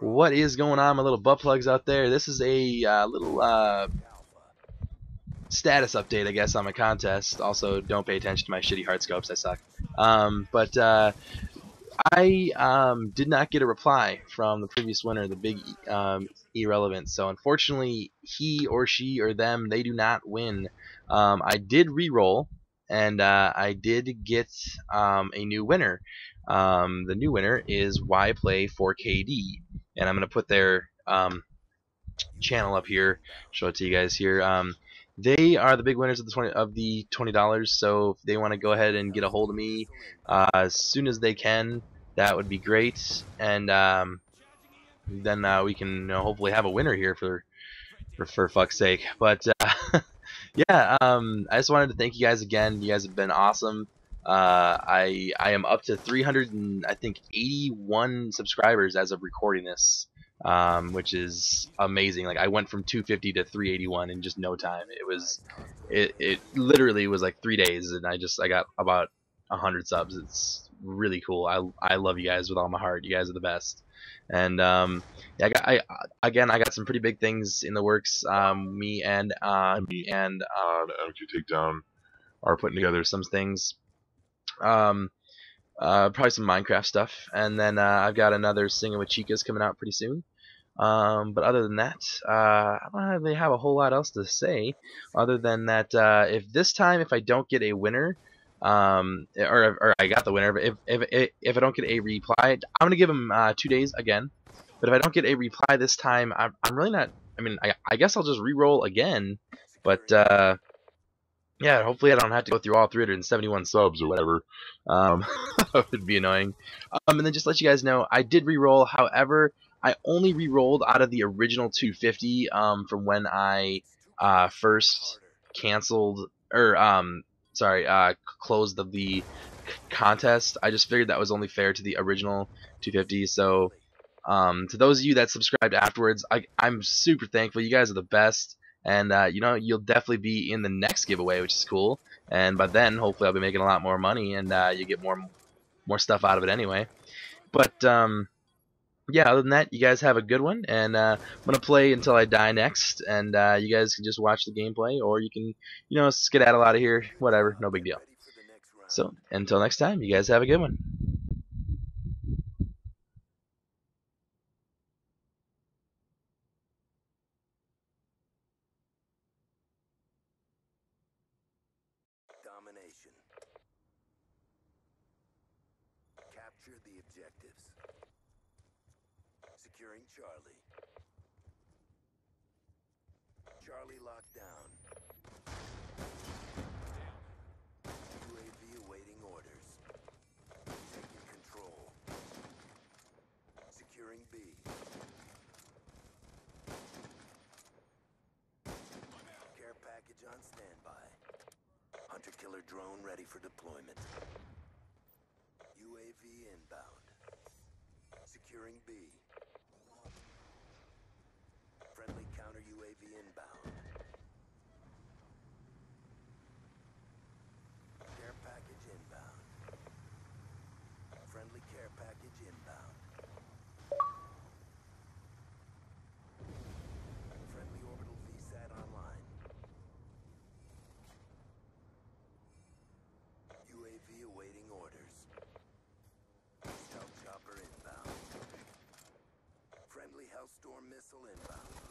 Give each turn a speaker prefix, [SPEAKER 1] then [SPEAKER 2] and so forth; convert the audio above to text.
[SPEAKER 1] What is going on, my little butt plugs out there? This is a uh, little uh, status update, I guess, on my contest. Also, don't pay attention to my shitty hard scopes, I suck. Um, but uh, I um, did not get a reply from the previous winner, the big um, irrelevant. So unfortunately, he or she or them, they do not win. Um, I did re-roll, and uh, I did get um, a new winner. Um, the new winner is Why Play For KD and I'm gonna put their um, channel up here, show it to you guys here. Um, they are the big winners of the twenty of the twenty dollars. So if they want to go ahead and get a hold of me uh, as soon as they can, that would be great. And um, then uh, we can know, hopefully have a winner here for for, for fuck's sake. But uh, yeah, um, I just wanted to thank you guys again. You guys have been awesome. Uh, I I am up to 300 and I think 81 subscribers as of recording this, um, which is amazing. Like I went from 250 to 381 in just no time. It was, it it literally was like three days, and I just I got about 100 subs. It's really cool. I I love you guys with all my heart. You guys are the best. And um, I, got, I again I got some pretty big things in the works. Um, me and uh, me and uh, MQ Takedown are putting together some things um, uh, probably some Minecraft stuff, and then uh, I've got another Singing with Chicas coming out pretty soon. Um, but other than that, uh, I don't really have a whole lot else to say, other than that uh, if this time if I don't get a winner, um, or, or I got the winner, but if, if, if I don't get a reply, I'm gonna give him uh, two days again. But if I don't get a reply this time, I'm, I'm really not. I mean, I, I guess I'll just re-roll again. But uh, yeah, hopefully I don't have to go through all 371 subs or whatever. Um, that would be annoying. Um, and then just let you guys know, I did re-roll. However, I only re-rolled out of the original 250 um, from when I uh, first canceled or um, sorry, uh, closed the, the contest. I just figured that was only fair to the original 250. So um, to those of you that subscribed afterwards, I, I'm super thankful. You guys are the best and uh, you know you'll definitely be in the next giveaway, which is cool. And by then, hopefully, I'll be making a lot more money, and uh, you get more more stuff out of it anyway. But um, yeah, other than that, you guys have a good one, and uh, I'm gonna play until I die next, and uh, you guys can just watch the gameplay, or you can, you know, skedaddle out a lot of here, whatever, no big deal. So until next time, you guys have a good one.
[SPEAKER 2] Domination. Capture the objectives. Securing Charlie. Charlie locked down. UAV awaiting orders. Taking control. Securing B. Care package on standby. Hunter-killer drone ready for deployment. UAV inbound. Securing B. Friendly counter UAV inbound. Care package inbound. Friendly care package inbound. Friendly orbital VSAT online. UAV awaiting orders. Hellstorm missile inbound.